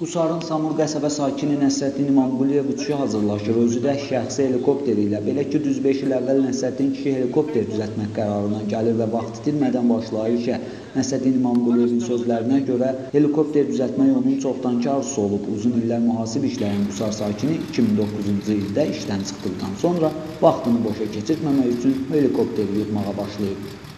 Qusarın Samur qəsəbə sakini Nəsrəddin İmamquliyev uçuşa hazırlaşır. Özü də şəxsi helikopteri ilə. Belə ki, düz 5 il əvvəl Nəsrəddin kişi helikopter düzəltmək qərarına gəlir və vaxt itirmədən başlayır işə. Nəsrəddin İmamquliyevin sözlərinə görə helikopter düzəltmək onun çoxdankı arzusu olub. Uzun illər mühasib işləyən Qusar sakini 2009-cu ildə işdən çıxdıqdan sonra vaxtını boşa keçirtməmək üçün helikopteri yığmağa başlayıb.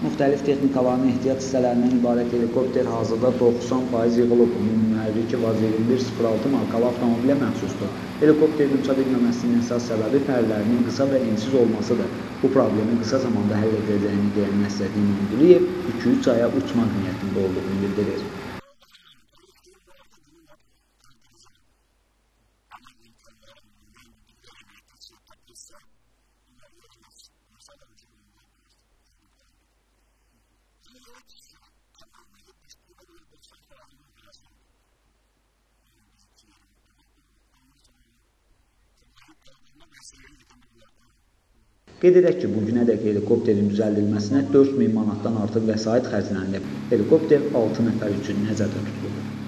Müxtəlif texnikaların ehtiyat hissələrindən ibarət helikopter hazırda 90% yığılıb. Mühərriki VAZ 2106 markalı avtomobilə məxsusdur. Helikopterin uça bilməməsinin əsas səbəbi pərlərinin qısa və ensiz olmasıdır. Bu problemi qısa zamanda həll edəcəyini deyən Nəsrəddin İmamquliyev 2-3 aya uçmaq niyyətində olduğunu bildirir. Qeyd edək ki, bu günədək helikopterin düzəldilməsinə 4000 manatdan artıq vəsait xərclənilib. Helikopter 6 nəfər üçün nəzərdə tutulub.